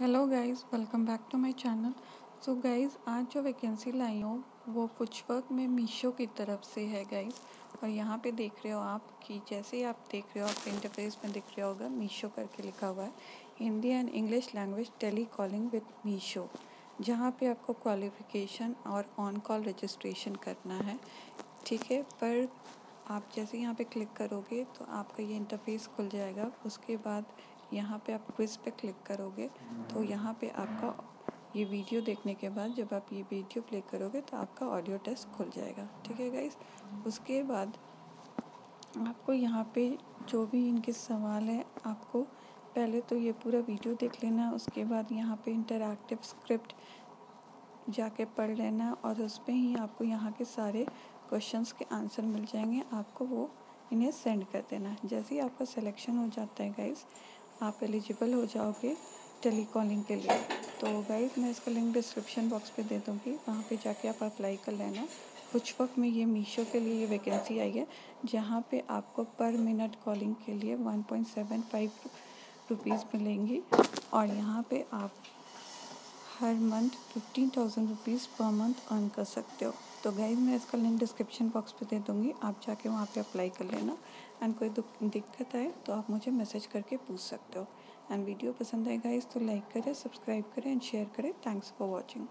Hello guys welcome back to my channel so guys आज जो vacancy लाई हो, वो कुछ वर्क में मीशो की तरफ़ से है गाइस और यहाँ पे देख रहे हो आप कि जैसे ही आप देख रहे हो, आप इंटरफेस में दिख रहा होगा मीशो करके लिखा हुआ है. Hindi and English language telecalling with Meesho जहाँ पे आपको क्वालिफिकेशन और ऑन कॉल रजिस्ट्रेशन करना है. ठीक है, पर आप जैसे यहाँ पे क्लिक करोगे तो आपका ये इंटरफेस खुल जाएगा. उसके बाद यहाँ पे आप क्विज़ पे क्लिक करोगे तो यहाँ पे आपका ये वीडियो देखने के बाद जब आप ये वीडियो प्ले करोगे तो आपका ऑडियो टेस्ट खुल जाएगा। ठीक है गाइस उसके बाद आपको यहाँ पे जो भी इनके सवाल हैं, आपको पहले तो ये पूरा वीडियो देख लेना, उसके बाद यहाँ पे इंटरैक्टिव स्क्रिप्ट जाके पढ़ लेना और उसमें ही आपको यहाँ के सारे क्वेश्चंस के आंसर मिल जाएँगे। आपको वो इन्हें सेंड कर देना। जैसे ही आपका सिलेक्शन हो जाता है गाइस आप एलिजिबल हो जाओगे टेली कॉलिंग के लिए। तो गाइज़ मैं इसका लिंक डिस्क्रिप्शन बॉक्स पे दे दूँगी। वहाँ पे जाके आप अप्लाई कर लेना। कुछ वक्त में ये मीशो के लिए ये वैकेंसी आई है, जहाँ पे आपको पर मिनट कॉलिंग के लिए 1.75 पॉइंट रुपीज़ मिलेंगी। और यहाँ पे आप हर month fifteen thousand rupees per month earn कर सकते हो। तो गाइज़ मैं इसका लिंक डिस्क्रिप्शन बॉक्स पे दे दूँगी, आप जाके वहाँ पे अप्लाई कर लेना। एंड कोई दिक्कत आए तो आप मुझे मैसेज करके पूछ सकते हो। एंड वीडियो पसंद आए गाइज़ तो लाइक करें सब्सक्राइब करें एंड शेयर करें। Thanks for watching